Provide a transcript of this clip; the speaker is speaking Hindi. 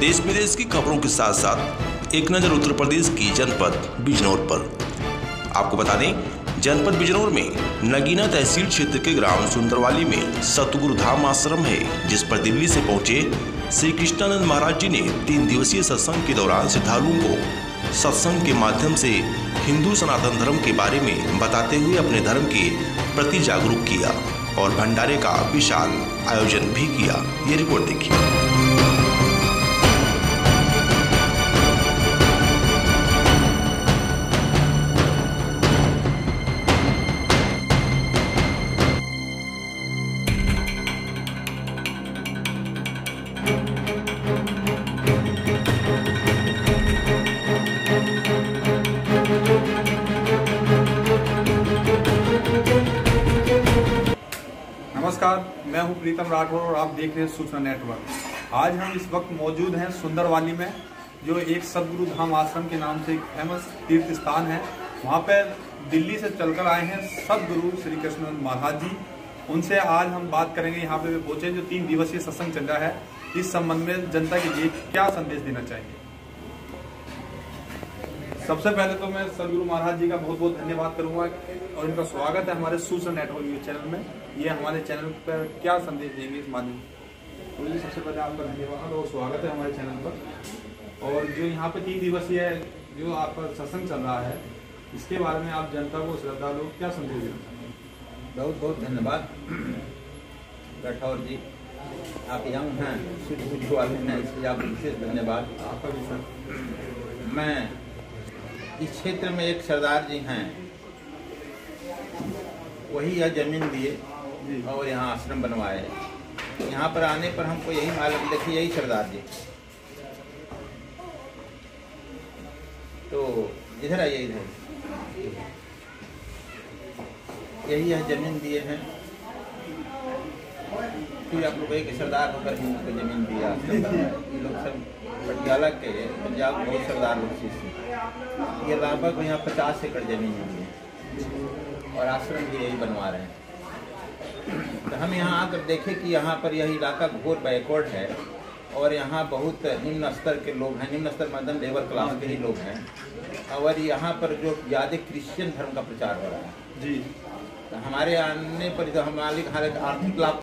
देश विदेश की खबरों के साथ साथ एक नज़र उत्तर प्रदेश की जनपद बिजनौर पर। आपको बता दें, जनपद बिजनौर में नगीना तहसील क्षेत्र के ग्राम सुंदरवाली में सतगुरु धाम आश्रम है, जिस पर दिल्ली से पहुँचे श्री कृष्णानंद महाराज जी ने तीन दिवसीय सत्संग के दौरान श्रद्धालुओं को सत्संग के माध्यम से हिंदू सनातन धर्म के बारे में बताते हुए अपने धर्म के प्रति जागरूक किया और भंडारे का विशाल आयोजन भी किया। ये रिपोर्ट देखिए। नमस्कार, मैं हूँ प्रीतम राठौर और आप देख रहे हैं सूचना नेटवर्क। आज हम इस वक्त मौजूद हैं सुंदरवाली में, जो एक सदगुरु धाम आश्रम के नाम से एक फ़ेमस तीर्थ स्थान है। वहाँ पर दिल्ली से चलकर आए हैं सदगुरु श्री कृष्ण महाराज जी। उनसे आज हम बात करेंगे, यहाँ पे पहुँचे जो तीन दिवसीय सत्संग चल रहा है। इस संबंध में जनता के लिए क्या संदेश देना चाहिए सबसे पहले तो मैं सदगुरु महाराज जी का बहुत बहुत धन्यवाद करूँगा और इनका स्वागत है हमारे सूचना नेटवर्क न्यूज़ चैनल में। ये हमारे चैनल पर क्या संदेश देंगे इस माध्यम से? तो जी सबसे पहले आपका धन्यवाद और स्वागत है हमारे चैनल पर। और जो यहाँ पे तीन दिवसीय जो आपका सत्संग चल रहा है इसके बारे में आप जनता को श्रद्धालु क्या संदेश देना चाहेंगे? बहुत बहुत धन्यवाद। राठौर जी आप यंग हैं वाले हैं इसलिए आपको विशेष धन्यवाद। आपका भी सर। मैं इस क्षेत्र में एक सरदार जी हैं। वही यह ज़मीन दिए और यहाँ आश्रम बनवाए। यहाँ पर आने पर हमको यही मालूम, देखिए यही सरदार जी। तो इधर आइए, इधर। यही यह ज़मीन दिए हैं। फिर आप लोग एक सरदार होकर ही उनको ज़मीन दिया ये लोग सब पटियाला के पंजाब बहुत सरदार लोग से ये लगभग यहाँ पचास एकड़ ज़मीन है। और आश्रम भी यही बनवा रहे हैं। तो हम यहाँ आकर देखें कि यहाँ पर यह इलाका घोर बैकवर्ड है और यहाँ बहुत निम्न स्तर के लोग हैं। निम्न स्तर मतलब लेबर क्लास के ही लोग हैं। और यहाँ पर जो ज़्यादा क्रिश्चियन धर्म का प्रचार हो रहा है। जी। तो हमारे आने पर जो हमारे आर्थिक लाभ